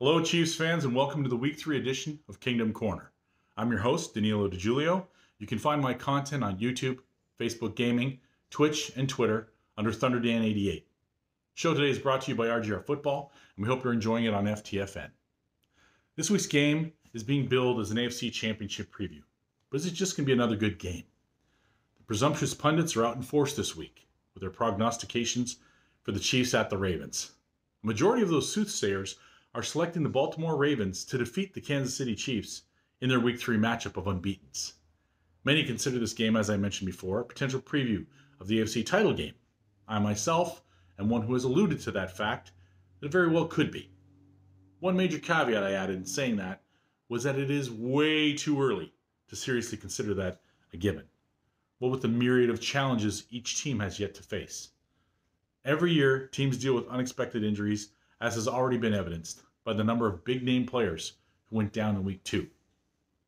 Hello, Chiefs fans, and welcome to the Week 3 edition of Kingdom Corner. I'm your host, Danilo DiGiulio. You can find my content on YouTube, Facebook Gaming, Twitch, and Twitter under ThunderDan88. Show today is brought to you by RGR Football, and we hope you're enjoying it on FTFN. This week's game is being billed as an AFC Championship preview, but is it just going to be another good game? The presumptuous pundits are out in force this week with their prognostications for the Chiefs at the Ravens. A majority of those soothsayers are selecting the Baltimore Ravens to defeat the Kansas City Chiefs in their Week 3 matchup of unbeatens. Many consider this game, as I mentioned before, a potential preview of the AFC title game. I myself am one who has alluded to that fact that it very well could be. One major caveat I added in saying that was that it is way too early to seriously consider that a given. What with the myriad of challenges each team has yet to face. Every year, teams deal with unexpected injuries, as has already been evidenced by the number of big name players who went down in week two,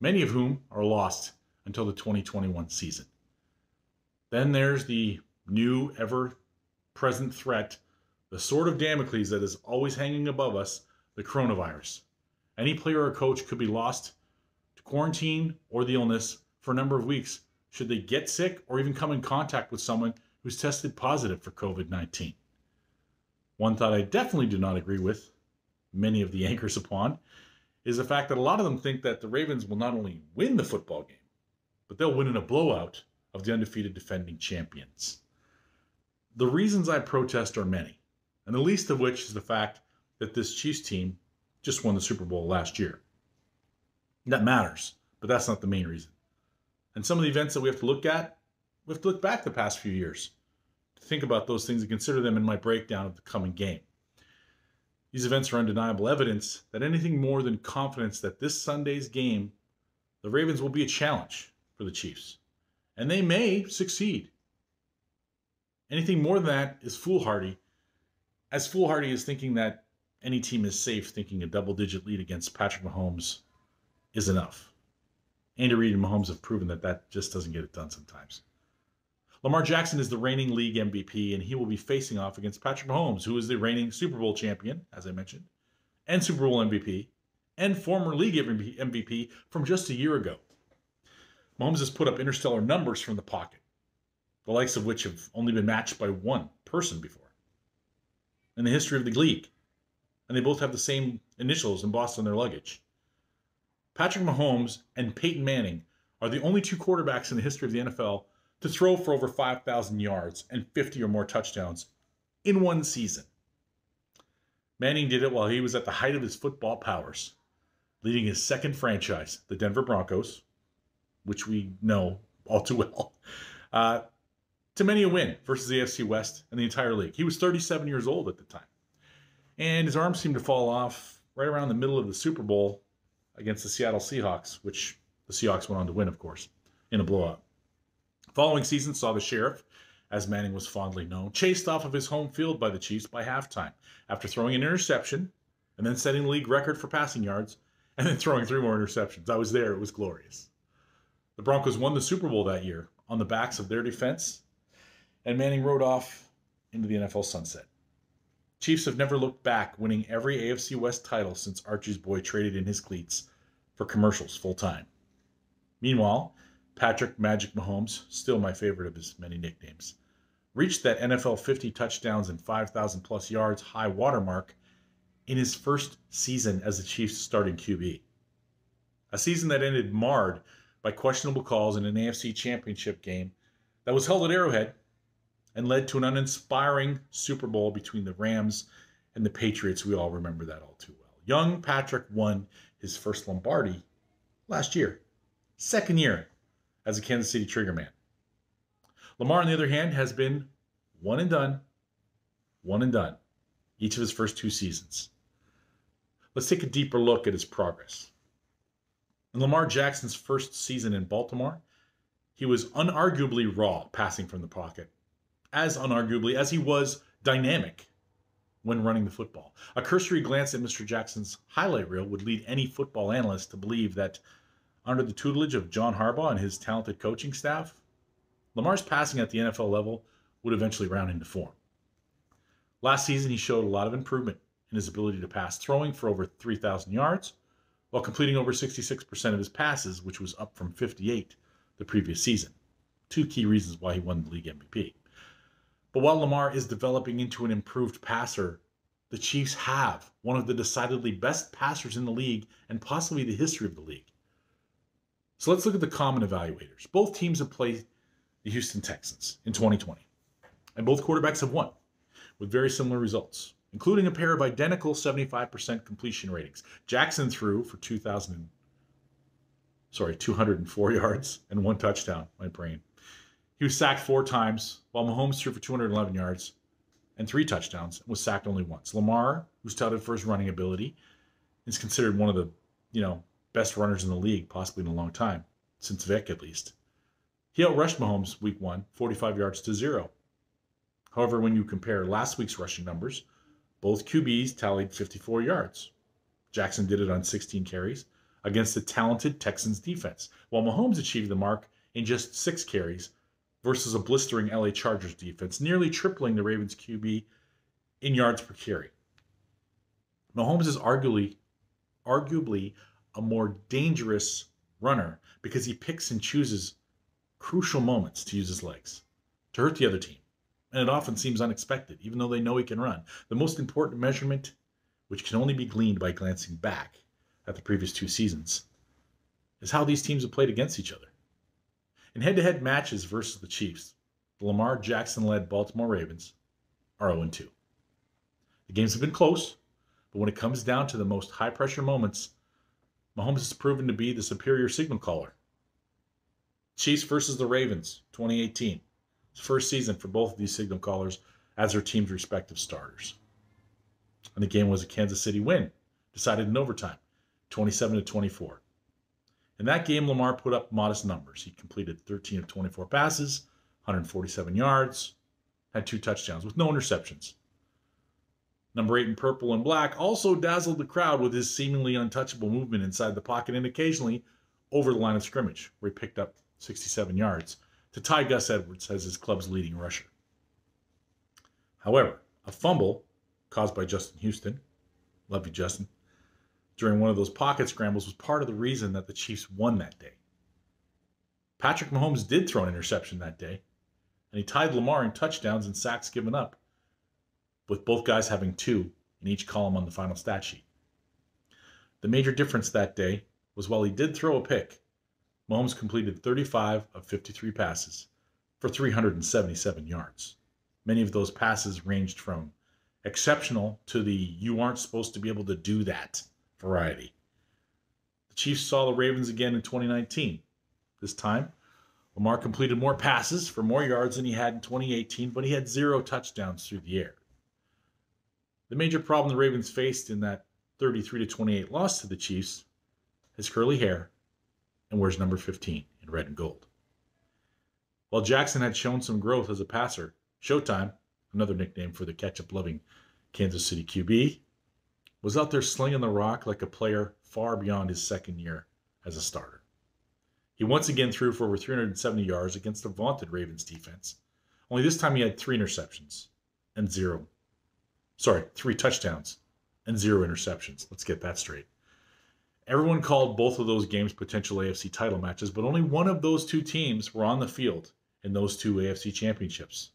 many of whom are lost until the 2021 season. Then there's the new, ever present threat, the sword of Damocles that is always hanging above us the coronavirus. Any player or coach could be lost to quarantine or the illness for a number of weeks should they get sick or even come in contact with someone who's tested positive for COVID 19. One thought I definitely do not agree with, many of the anchors upon, is the fact that a lot of them think that the Ravens will not only win the football game, but they'll win in a blowout of the undefeated defending champions. The reasons I protest are many, and the least of which is the fact that this Chiefs team just won the Super Bowl last year. That matters, but that's not the main reason. And some of the events that we have to look at, we have to look back the past few years to think about those things and consider them in my breakdown of the coming game. These events are undeniable evidence that anything more than confidence that this Sunday's game, the Ravens will be a challenge for the Chiefs. And they may succeed. Anything more than that is foolhardy. As foolhardy as thinking that any team is safe, thinking a double digit lead against Patrick Mahomes is enough. Andy Reid and Mahomes have proven that that just doesn't get it done sometimes. Lamar Jackson is the reigning league MVP, and he will be facing off against Patrick Mahomes, who is the reigning Super Bowl champion, as I mentioned, and Super Bowl MVP, and former league MVP from just a year ago. Mahomes has put up interstellar numbers from the pocket, the likes of which have only been matched by one person before in the history of the league. And they both have the same initials embossed on their luggage. Patrick Mahomes and Peyton Manning are the only two quarterbacks in the history of the NFL to throw for over 5,000 yards and 50 or more touchdowns in one season. Manning did it while he was at the height of his football powers, leading his second franchise, the Denver Broncos, which we know all too well, uh, to many a win versus the AFC West and the entire league. He was 37 years old at the time. And his arm seemed to fall off right around the middle of the Super Bowl against the Seattle Seahawks, which the Seahawks went on to win, of course, in a blowout. Following season saw the Sheriff, as Manning was fondly known, chased off of his home field by the Chiefs by halftime after throwing an interception and then setting the league record for passing yards and then throwing three more interceptions. I was there. It was glorious. The Broncos won the Super Bowl that year on the backs of their defense, and Manning rode off into the NFL sunset. Chiefs have never looked back, winning every AFC West title since Archie's boy traded in his cleats for commercials full time. Meanwhile, Patrick Magic Mahomes, still my favorite of his many nicknames, reached that NFL 50 touchdowns and 5,000 plus yards high watermark in his first season as the Chiefs' starting QB. A season that ended marred by questionable calls in an AFC championship game that was held at Arrowhead and led to an uninspiring Super Bowl between the Rams and the Patriots. We all remember that all too well. Young Patrick won his first Lombardi last year, second year as a Kansas City Triggerman. Lamar, on the other hand, has been one and done, one and done, each of his first two seasons. Let's take a deeper look at his progress. In Lamar Jackson's first season in Baltimore, he was unarguably raw passing from the pocket, as unarguably as he was dynamic when running the football. A cursory glance at Mr. Jackson's highlight reel would lead any football analyst to believe that under the tutelage of John Harbaugh and his talented coaching staff, Lamar's passing at the NFL level would eventually round into form. Last season, he showed a lot of improvement in his ability to pass, throwing for over 3,000 yards while completing over 66% of his passes, which was up from 58 the previous season. Two key reasons why he won the league MVP. But while Lamar is developing into an improved passer, the Chiefs have one of the decidedly best passers in the league and possibly the history of the league. So let's look at the common evaluators. Both teams have played the Houston Texans in 2020, and both quarterbacks have won with very similar results, including a pair of identical 75% completion ratings. Jackson threw for 2,000, sorry, 204 yards and one touchdown. My brain. He was sacked four times, while Mahomes threw for 211 yards and three touchdowns and was sacked only once. Lamar, who's touted for his running ability, is considered one of the, you know, best runners in the league, possibly in a long time, since Vick at least. He outrushed Mahomes week one, 45 yards to zero. However, when you compare last week's rushing numbers, both QBs tallied 54 yards. Jackson did it on 16 carries against the talented Texans defense, while Mahomes achieved the mark in just six carries versus a blistering LA Chargers defense, nearly tripling the Ravens QB in yards per carry. Mahomes is arguably arguably a more dangerous runner because he picks and chooses crucial moments to use his legs to hurt the other team. And it often seems unexpected, even though they know he can run. The most important measurement, which can only be gleaned by glancing back at the previous two seasons, is how these teams have played against each other. In head to head matches versus the Chiefs, the Lamar Jackson led Baltimore Ravens are 0 2. The games have been close, but when it comes down to the most high pressure moments, Mahomes has proven to be the superior signal caller. Chiefs versus the Ravens, 2018. First season for both of these signal callers as their team's respective starters. And the game was a Kansas City win, decided in overtime, 27 to 24. In that game, Lamar put up modest numbers. He completed 13 of 24 passes, 147 yards, had two touchdowns with no interceptions. Number eight in purple and black also dazzled the crowd with his seemingly untouchable movement inside the pocket and occasionally over the line of scrimmage, where he picked up 67 yards to tie Gus Edwards as his club's leading rusher. However, a fumble caused by Justin Houston, love you, Justin, during one of those pocket scrambles was part of the reason that the Chiefs won that day. Patrick Mahomes did throw an interception that day, and he tied Lamar in touchdowns and sacks given up, with both guys having two in each column on the final stat sheet. The major difference that day was while he did throw a pick, Mahomes completed 35 of 53 passes for 377 yards. Many of those passes ranged from exceptional to the you aren't supposed to be able to do that variety. The Chiefs saw the Ravens again in 2019. This time, Lamar completed more passes for more yards than he had in 2018, but he had zero touchdowns through the air. The major problem the Ravens faced in that 33 to 28 loss to the Chiefs is curly hair and wears number 15 in red and gold. While Jackson had shown some growth as a passer, Showtime, another nickname for the ketchup loving Kansas City QB, was out there slinging the rock like a player far beyond his second year as a starter. He once again threw for over 370 yards against the vaunted Ravens defense. Only this time he had three interceptions and zero. Sorry, three touchdowns and zero interceptions. Let's get that straight. Everyone called both of those games potential AFC title matches, but only one of those two teams were on the field in those two AFC championships.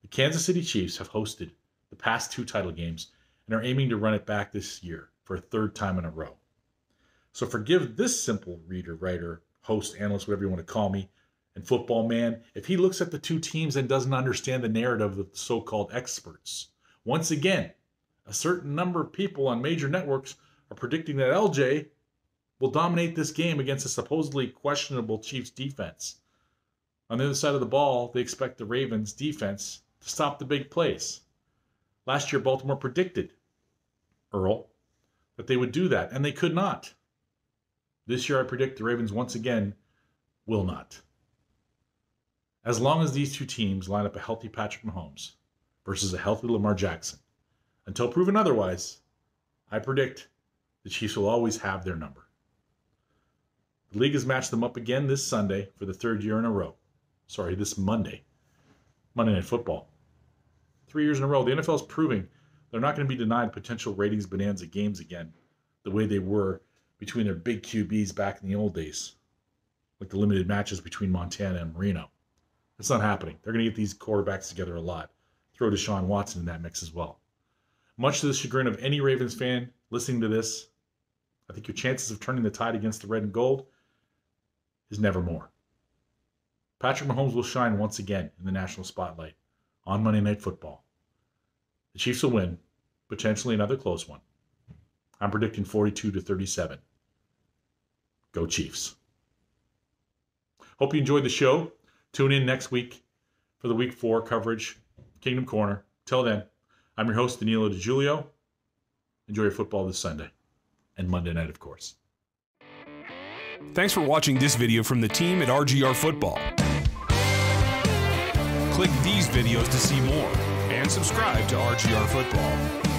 The Kansas City Chiefs have hosted the past two title games and are aiming to run it back this year for a third time in a row. So forgive this simple reader, writer, host, analyst, whatever you want to call me, and football man, if he looks at the two teams and doesn't understand the narrative of the so called experts. Once again, a certain number of people on major networks are predicting that LJ will dominate this game against a supposedly questionable Chiefs defense. On the other side of the ball, they expect the Ravens defense to stop the big plays. Last year, Baltimore predicted, Earl, that they would do that, and they could not. This year, I predict the Ravens once again will not. As long as these two teams line up a healthy Patrick Mahomes versus a healthy Lamar Jackson, until proven otherwise, I predict the Chiefs will always have their number. The league has matched them up again this Sunday for the third year in a row. Sorry, this Monday. Monday Night Football three years in a row. The NFL is proving they're not going to be denied potential ratings bonanza games again, the way they were between their big QBs back in the old days, like the limited matches between Montana and Marino. It's not happening. They're going to get these quarterbacks together a lot. Throw Deshaun Watson in that mix as well. Much to the chagrin of any Ravens fan listening to this, I think your chances of turning the tide against the red and gold is never more. Patrick Mahomes will shine once again in the national spotlight on Monday Night Football. The Chiefs will win, potentially another close one. I'm predicting 42 to 37. Go Chiefs. Hope you enjoyed the show. Tune in next week for the week four coverage, Kingdom Corner. Till then, I'm your host, Danilo DiGiulio. Enjoy your football this Sunday and Monday night, of course. Thanks for watching this video from the team at RGR Football. Click these videos to see more and subscribe to RGR Football.